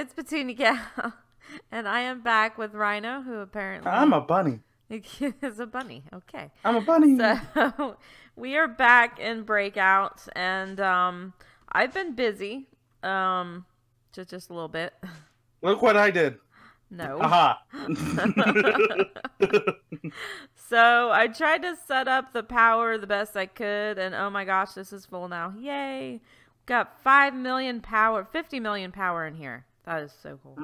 it's Petunia Cow, and I am back with Rhino, who apparently I'm a bunny. is a bunny. Okay, I'm a bunny. so we are back in Breakout, and um, I've been busy, um, just just a little bit. Look what I did. No. Aha. So I tried to set up the power the best I could, and oh my gosh, this is full now. Yay! Got 5 million power, 50 million power in here. That is so cool.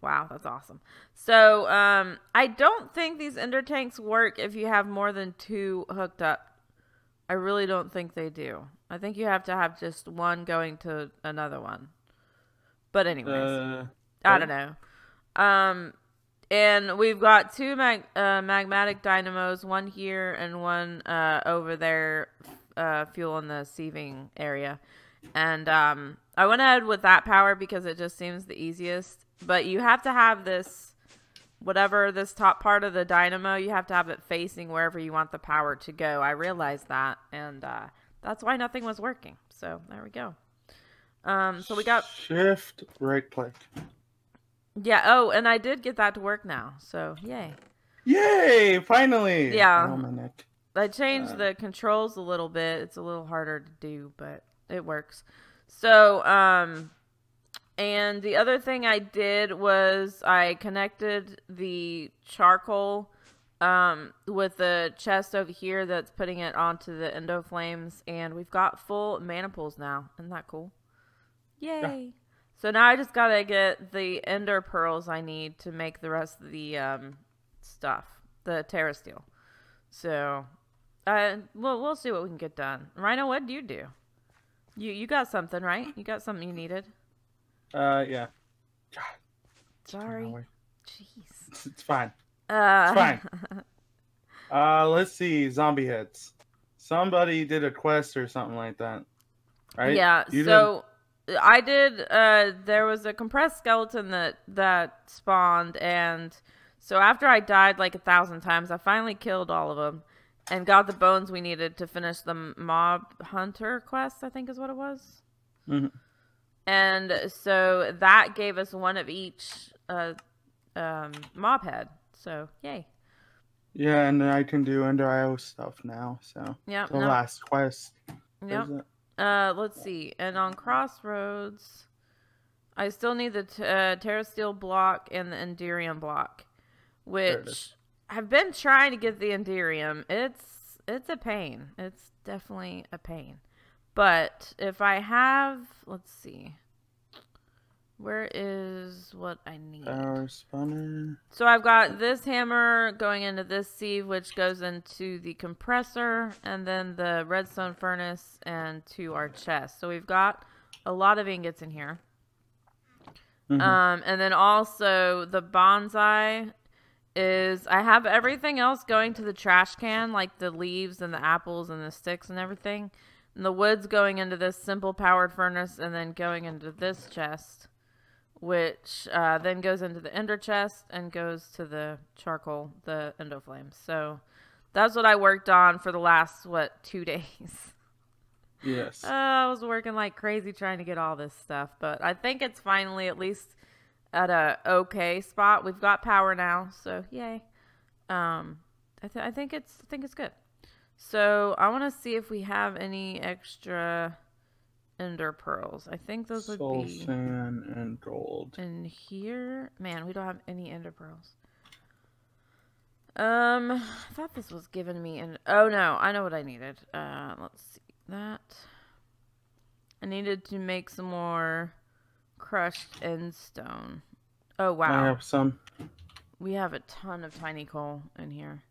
Wow, that's awesome. So, um, I don't think these ender tanks work if you have more than two hooked up. I really don't think they do. I think you have to have just one going to another one. But anyways, Uh, I don't know. Um, and we've got two mag- uh, magmatic dynamos, one here and one uh, over there, uh, fueling the sieving area. And um, I went ahead with that power because it just seems the easiest. But you have to have this, whatever this top part of the dynamo, you have to have it facing wherever you want the power to go. I realized that, and uh, that's why nothing was working. So there we go. Um, so we got shift right click. yeah. Oh, and I did get that to work now. So yay! Yay! Finally. Yeah. Oh, my neck. I changed Uh, the controls a little bit. It's a little harder to do, but it works. So, um, and the other thing I did was I connected the charcoal um, with the chest over here that's putting it onto the Endoflames, and we've got full mana pools now. Isn't that cool? Yay! So now I just gotta get the ender pearls I need to make the rest of the um, stuff, the Terrasteel. So, uh, we'll we'll see what we can get done. Rhino, what do you do? You you got something right? You got something you needed? Uh, yeah. Sorry. It's Jeez. it's fine. Uh, It's fine. Uh, let's see. Zombie hits. Somebody did a quest or something like that, right? Yeah. You so I did. Uh, there was a compressed skeleton that that spawned, and so after I died like a thousand times, I finally killed all of them and got the bones we needed to finish the mob hunter quest. I think is what it was. Mhm. And so that gave us one of each uh, um, mob head. So yay. Yeah, and then I can do Ender IO stuff now. So Yep. the no- last quest. Yep. it? Uh, let's see. And on Crossroads, I still need the t- uh, Terrasteel block and the Enderium block, which. I've been trying to get the Enderium. It's it's a pain. It's definitely a pain. But if I have, let's see. Where is what I need? Power spawner. So I've got this hammer going into this sieve, which goes into the compressor, and then the redstone furnace, and to our chest. So we've got a lot of ingots in here. Mhm. Um, and then also the bonsai is I have everything else going to the trash can, like the leaves and the apples and the sticks and everything. And the wood's going into this simple powered furnace, and then going into this chest which uh, then goes into the ender chest and goes to the charcoal, the Endoflames. So that's what I worked on for the last what two days. yes. Uh, I was working like crazy trying to get all this stuff, but I think it's finally at least at a okay spot. We've got power now, so yay. Um, I, th- I think it's I think it's good. So I want to see if we have any extra ender pearls. I think those would Soul be sand and gold. in here. Man, we don't have any ender pearls. Um, I thought this was giving me an. Oh no, I know what I needed. Uh, let's see that. I needed to make some more crushed end stone. Oh wow, I have some. we have a ton of tiny coal in here.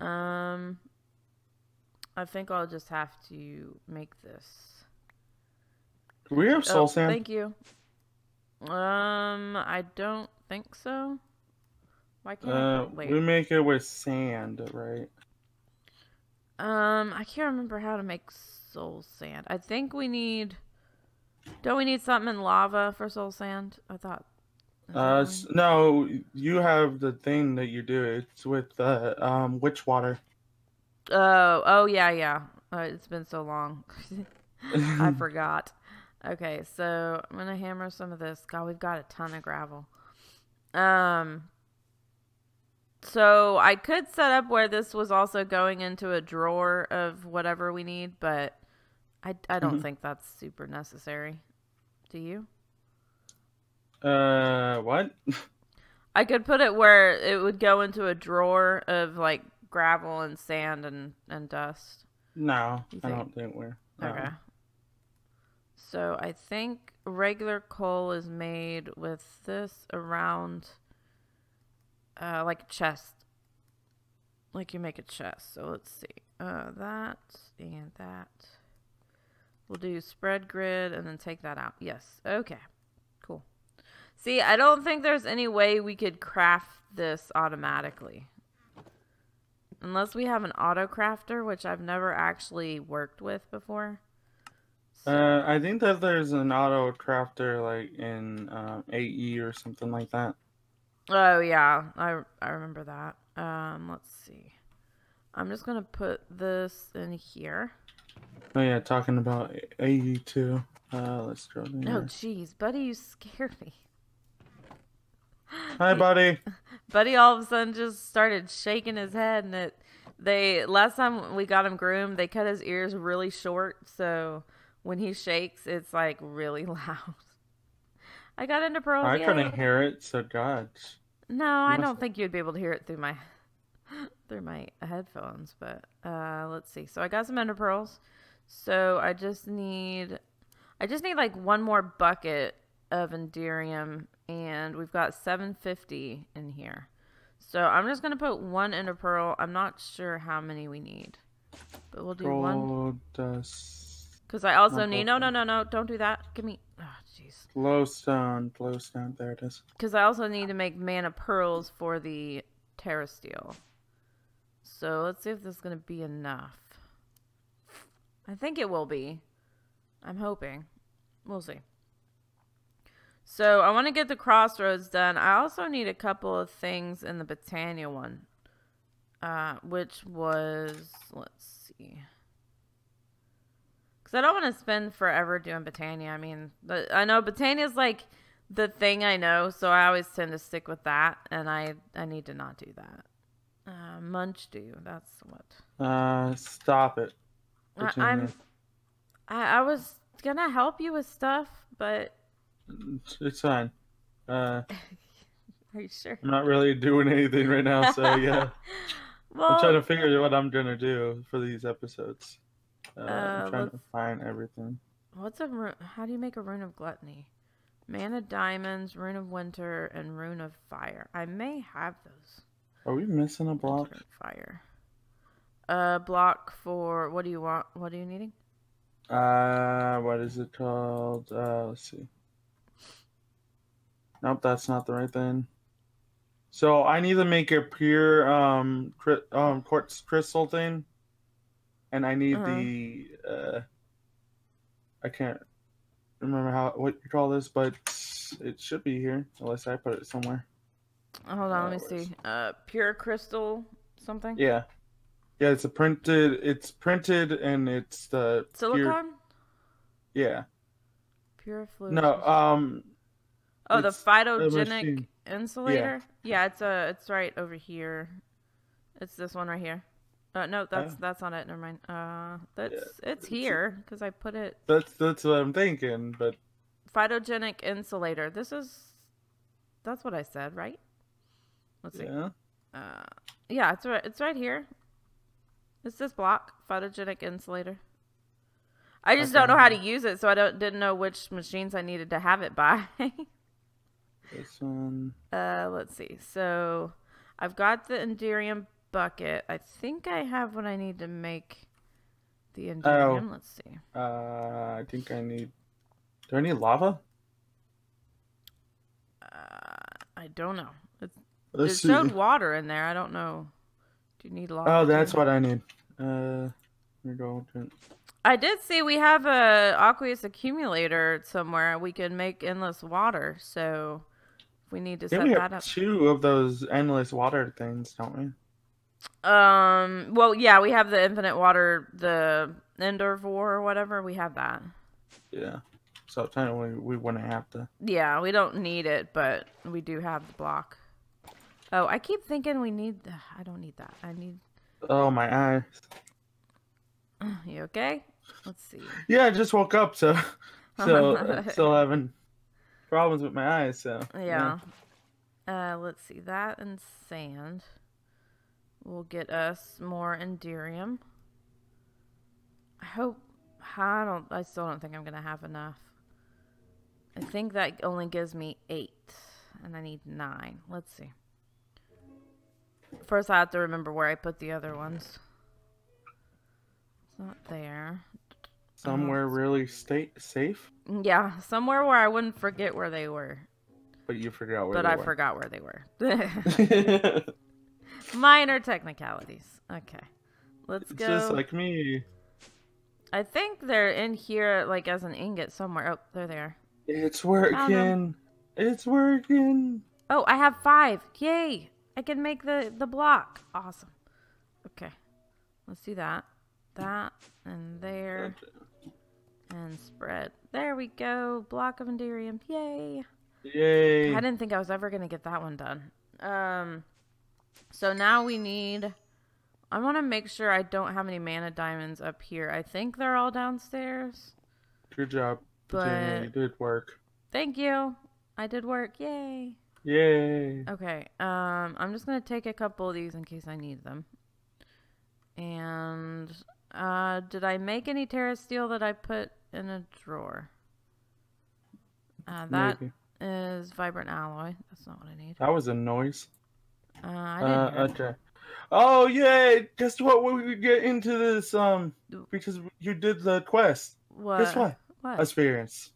Um, I think I'll just have to make this. Do we have soul oh, sand? Thank you. Um, I don't think so. Why can't I Uh, wait? we make it with sand, right? Um, I can't remember how to make soul sand. I think we need. Don't we need something in lava for soul sand? I thought. Uh, no, you have the thing that you do. It's with uh, um witch water. Oh, oh yeah, yeah. Uh, it's been so long. I forgot. Okay, so I'm gonna hammer some of this. God, we've got a ton of gravel. Um, so I could set up where this was also going into a drawer of whatever we need, but I I don't Mhm. think that's super necessary. Do you? Uh, what? I could put it where it would go into a drawer of like gravel and sand and and dust. No, I don't think we're. no. Okay. So I think regular coal is made with this around uh like a chest. Like you make a chest. So let's see. Uh that and that. We'll do spread grid and then take that out. Yes. Okay. Cool. See, I don't think there's any way we could craft this automatically. Unless we have an auto crafter, which I've never actually worked with before. So- Uh, I think that there's an auto crafter like in uh, AE or something like that. Oh yeah, I I remember that. Um, let's see. I'm just gonna put this in here. Oh yeah, talking about AE too. Uh, let's go there. Oh jeez, buddy, you scared me. Hi, buddy. Buddy all of a sudden just started shaking his head, and it. They last time we got him groomed, they cut his ears really short, so when he shakes, it's like really loud. I got into pearls. I couldn't hear it, so God. No, I Must- don't think you'd be able to hear it through my through my headphones. But uh, let's see. So I got some ender pearls. So I just need I just need like one more bucket of enderium, and we've got 750 in here. So I'm just gonna put one ender pearl. I'm not sure how many we need, but we'll do one because I also need. No, no, no, no! Don't do that. Give me. Oh, jeez. Glowstone. Glowstone. There it is. Because I also need to make mana pearls for the Terrasteel. So let's see if this is going to be enough. I think it will be. I'm hoping. We'll see. So I want to get the crossroads done. I also need a couple of things in the Botania one. Uh, which was, let's see. Because I don't want to spend forever doing Botania. I mean, I know Botania's like the thing I know, so I always tend to stick with that, and I I need to not do that. Uh, munch do that's what Uh, stop it. I. I'm. I, I was gonna help you with stuff, but It's- fine. Uh, are you sure? I'm not really doing anything right now, so yeah. well, I'm trying to figure out what I'm gonna do for these episodes. Uh, Uh, I'm trying to find everything. what's a how do you make a rune of gluttony? Mana diamonds, rune of winter, and rune of fire. I may have those. Are we missing a block? Fire. A block for what do you want? What are you needing? Uh, what is it called? Uh, let's see. Nope, that's not the right thing. So I need to make a pure um, cri- um quartz crystal thing, and I need Uh-huh. the uh, I can't remember how what you call this, but it should be here unless I put it somewhere. Hold on, Uh, let me see. Uh, pure crystal something. Yeah, yeah, it's a printed. It's printed and it's the pure- Silicon. yeah, Pure fluid. no, um, oh, the phytogenic insulator. Yeah. yeah. it's uh, it's right over here. It's this one right here. Uh, no, that's Oh. that's not it. Never mind. Uh, that's it's it's- here because I put it That's that's what I'm thinking, but phytogenic insulator. This is that's what I said, right? Let's see. yeah. Uh, yeah, it's right. It's right here. It's this block, phytogenic insulator. I just don't know how to use it, so I don't didn't know which machines I needed to have it by. This one. uh, let's see. So, I've got the Enderium bucket. I think I have what I need to make the Enderium. Let's see. Uh, I think I need. Do I need lava? Uh, I don't know. Let's it see. showed water in there. I don't know. Do you need lava? Oh, that's what I need. Uh, we go. I did see we have a aqueous accumulator somewhere. We can make endless water. So we need to Yeah, set we that have up. two of those endless water things, don't we? Um. Well, yeah, we have the infinite water, the Endorvor or whatever. We have that. Yeah. So technically, we wouldn't have to. Yeah, we don't need it, but we do have the block. Oh, I keep thinking we need. I don't need that. I need. Oh my eyes. You okay? Let's see. Yeah, I just woke up, so so still having problems with my eyes. So Yeah. Uh, let's see. That and sand will get us more Enderium. I hope. I don't. I still don't think I'm gonna have enough. I think that only gives me eight, and I need nine. Let's see. First, I have to remember where I put the other ones. It's not there. somewhere really safe, Yeah, somewhere where I wouldn't forget where they were, but you forgot where. but they I were. forgot where they were. Minor technicalities. Okay. Let's It's go. just like me. I think they're in here like as an ingot somewhere. Oh, there they're there. It's working. It's working. Oh, I have five. Yay! I can make the the block. Awesome. Okay. Let's do that. That and there and spread. There we go. Block of Enderium. Yay! Yay! I didn't think I was ever gonna get that one done. Um, so now we need. I want to make sure I don't have any mana diamonds up here. I think they're all downstairs. Good job. Virginia. But- You did work. Thank you. I did work. Yay. Yay! Okay. Um, I'm just gonna take a couple of these in case I need them. And uh, did I make any Terrasteel that I put in a drawer? Uh, that is Maybe. vibrant alloy. That's not what I need. That was a noise. Uh, I didn't Uh, okay. Oh yay! Guess what? We could get into this um because you did the quest. What? Guess what? What? Experience.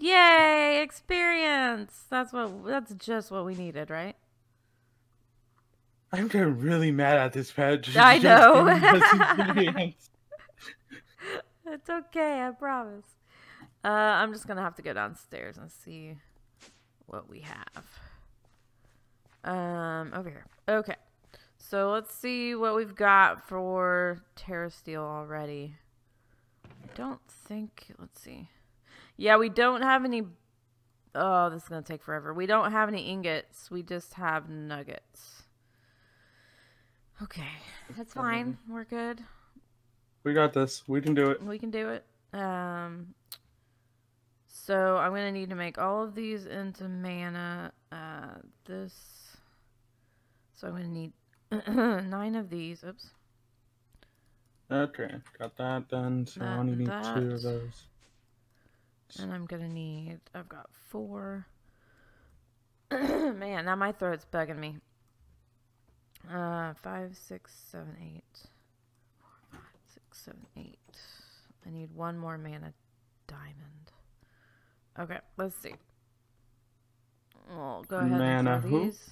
Yay! Experience. That's what. That's just what we needed, right? I'm getting really mad at this patch. I know. It's okay. I promise. Uh, I'm just gonna have to go downstairs and see what we have. Um, over here. Okay. So let's see what we've got for Terrasteel already. I don't think. Let's see. Yeah, we don't have any. Oh, this is gonna take forever. We don't have any ingots. We just have nuggets. Okay, that's fine. We're good. we got this. We can do it. We can do it. Um, so I'm gonna need to make all of these into mana. Uh, this. So I'm gonna need nine of these. Oops. Okay, got that done. So I only need two of those. And I'm gonna need. I've got four. Man, now my throat's bugging me. Uh, five, six, seven, eight. Four, five, six, seven, eight. I need one more mana diamond. Okay, let's see. We'll go ahead Mana and kill who? these.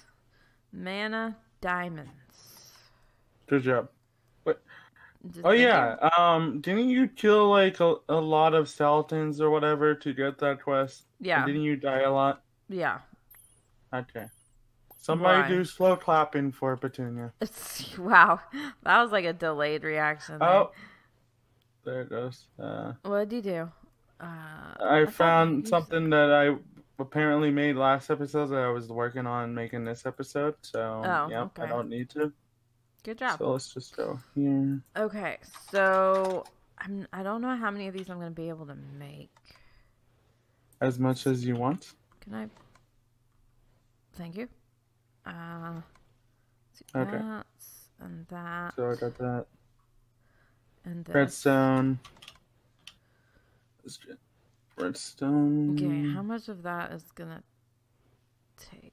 Mana diamonds. Good job. Just Oh yeah. Um, didn't you kill like a, a lot of skeletons or whatever to get that quest? And Yeah. Didn't you die a lot? Yeah. Okay. Somebody Why? do slow clapping for Petunia. It's, wow. That was like a delayed reaction. there. Oh, there it goes. Uh, What did you do? Uh, I thought found something that I apparently made last episode that I was working on making this episode. So Oh, yep, I don't need to. Good job. So let's just go here. Okay, so I'm I don't know how many of these I'm gonna be able to make. As much as you want. Can I? Thank you. Uh, Okay. that and that So I got that. and this. Redstone. Redstone. Okay, how much of that is gonna take?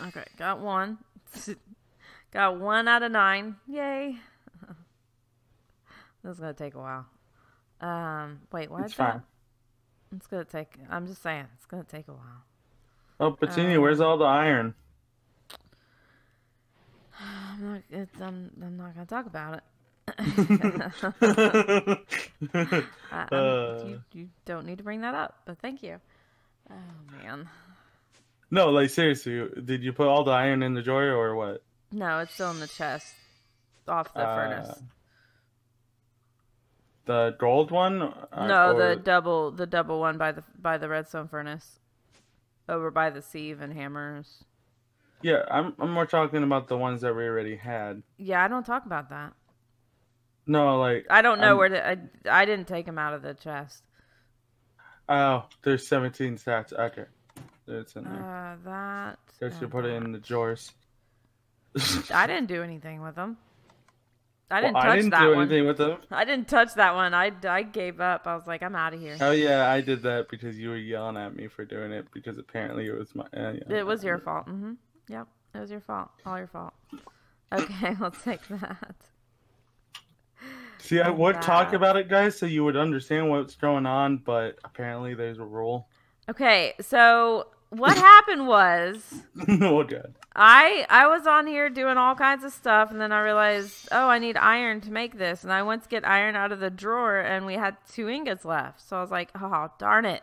Okay, got one. got one out of nine. Yay! this is gonna take a while. Um, wait, why It's is that? fine. It's gonna take. I'm just saying, it's gonna take a while. Oh, Petunia, Um, where's all the iron? I'm not. It, I'm. I'm not gonna talk about it. I, Uh. you, you don't need to bring that up, but thank you. Oh man. No, like seriously, did you put all the iron in the drawer or what? No, it's still in the chest, off the furnace. the gold one? uh, no, or- the double the double one by the by the redstone furnace. Over by the sieve and hammers. Yeah, I'm I'm more talking about the ones that we already had. Yeah, I don't talk about that. No, like I don't know Um, where to. I, I didn't take them out of the chest. oh, there's 17 stats. Okay, it's in there. Uh, that. You and put it in the drawers. I didn't do anything with them. I didn't touch I didn't that do one. anything with them. I didn't touch that one. I, I gave up. I was like, I'm out of here. Oh yeah, I did that because you were yelling at me for doing it because apparently it was my. Uh, yeah, It was your fault. Mm-hmm. Yep, it was your fault. All your fault. Okay, let's take that. See, I would talk about it, guys, so you would understand what's going on, but apparently there's a rule. Okay, so what happened was oh god. I I was on here doing all kinds of stuff, and then I realized, oh, I need iron to make this, and I went to get iron out of the drawer, and we had two ingots left. So I was like, oh, darn it.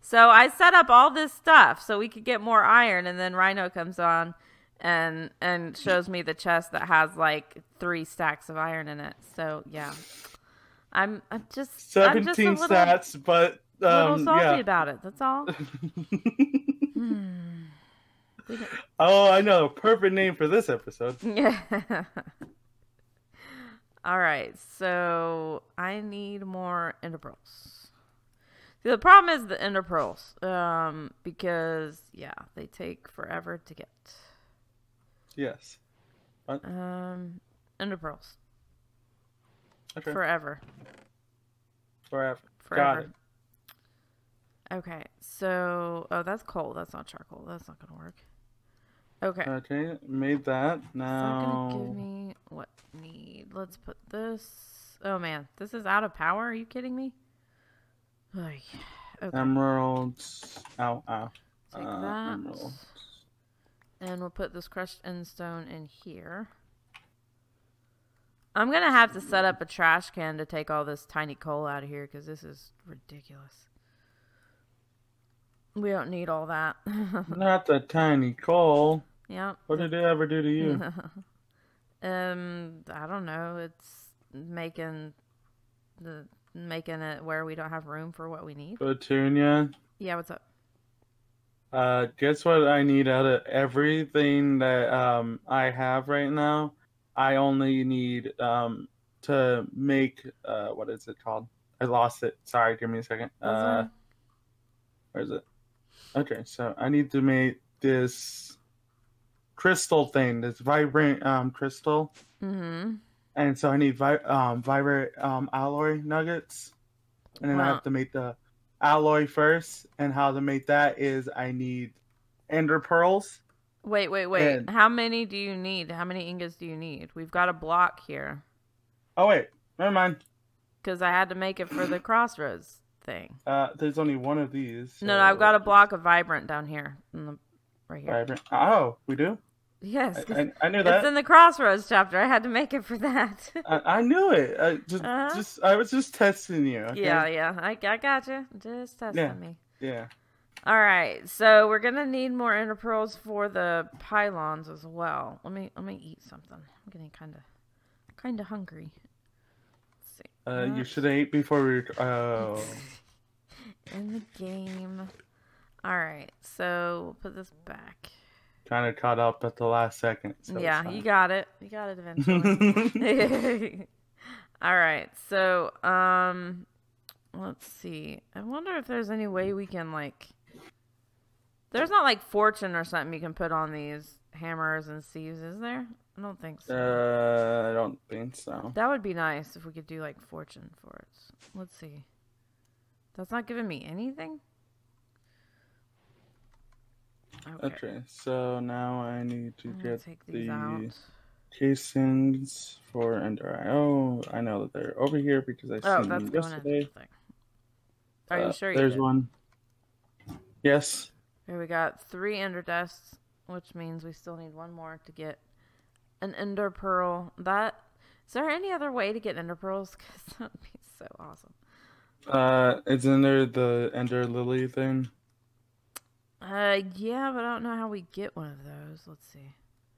So I set up all this stuff so we could get more iron, and then Rhino comes on and and shows me the chest that has like three stacks of iron in it. So yeah, I'm I'm just I'm just a 17 little, stats, but little um, salty yeah. about it. That's all. Hmm. Oh, I know. Perfect name for this episode. Yeah. All right, so I need more ender pearls. See, the problem is the ender pearls, um, because yeah, they take forever to get. Yes. Um, ender pearls Okay. forever, Forever. forever. Okay, so oh, that's coal. That's not charcoal. That's not gonna work. Okay. Okay, made that. It's not gonna give me what need. Let's put this. Oh man, this is out of power. Are you kidding me? Ay, Okay, Emeralds. Ow, ow. take uh, that, emeralds. and we'll put this crushed end stone in here. I'm gonna have to set up a trash can to take all this tiny coal out of here because this is ridiculous. We don't need all that. Not the tiny coal. yep. What did it ever do to you? um, I don't know. It's making the making it where we don't have room for what we need. Petunia. Yeah, what's up? Uh, guess what I need out of everything that um I have right now? I only need um to make uh what is it called? I lost it. Sorry, give me a second. Uh, where is it? Okay, so I need to make this crystal thing, this vibrant um crystal, mm-hmm. and so I need vi- um vibrant um alloy nuggets, and then I have to make the alloy first. And how to make that is I need ender pearls. Wait, wait, wait. And- How many do you need? How many ingots do you need? We've got a block here Oh wait, never mind. because I had to make it for the crossroads thing. Uh, there's only one of these. No, no, I've got a block of vibrant down here, in the, right here. Vibrant. Oh, we do. Yes, I, I, I knew it's that. in the crossroads chapter. I had to make it for that. I, I knew it. I just, Uh-huh. just, I was just testing you. okay? Yeah, yeah, I, I got you. Just testing Yeah. me. Yeah. All right, so we're gonna need more ender pearls for the pylons as well. Let me let me eat something. I'm getting kind of kind of hungry. Uh, you should have ate before we. Were, oh. in the game. All right, so we'll put this back. kind of caught up at the last second. So yeah, you got it. You got it eventually. All right, so um, let's see. I wonder if there's any way we can like. There's not like fortune or something you can put on these hammers and sieves, is there? I don't think so. uh, I don't think so. that would be nice if we could do like fortune for it. Let's see. That's not giving me anything. Okay, Okay, so now I need to I'm get take these the out. casings for Ender. Oh, I know that they're over here because I Oh, seen them yesterday. Are Uh, you sure? You There's did? one. Yes. Here we got three ender dusts, which means we still need one more to get an ender pearl. That is there any other way to get ender pearls? Because that would be so awesome. Uh, it's under the Ender Lily thing. Uh, yeah, but I don't know how we get one of those. Let's see.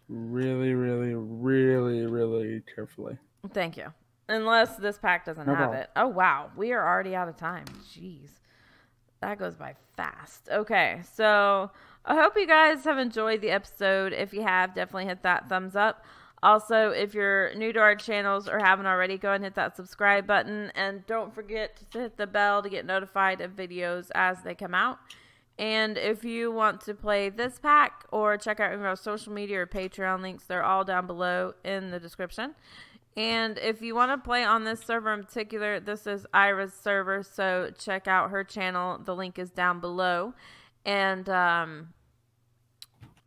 Really, really, really, really carefully. Thank you. Unless this pack doesn't No have problem. it. Oh wow, we are already out of time. Jeez. That goes by fast. Okay, so I hope you guys have enjoyed the episode. If you have, definitely hit that thumbs up. Also, if you're new to our channels or haven't already, go and hit that subscribe button. And don't forget to hit the bell to get notified of videos as they come out. And if you want to play this pack or check out any of our social media or Patreon links, they're all down below in the description. And if you want to play on this server in particular, this is Aira's server, so check out her channel. The link is down below. And um,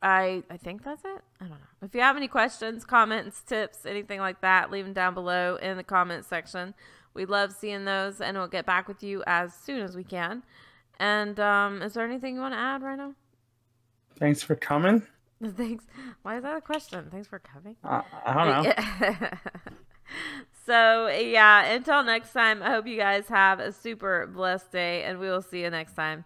I I think that's it. I don't know. If you have any questions, comments, tips, anything like that, leave them down below in the comments section. We love seeing those, and we'll get back with you as soon as we can. And um, is there anything you want to add right now? Thanks for coming. Thanks. Why is that a question? Thanks for coming. I, I don't know. So, yeah, until next time, I hope you guys have a super blessed day, and we will see you next time.